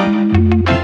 Música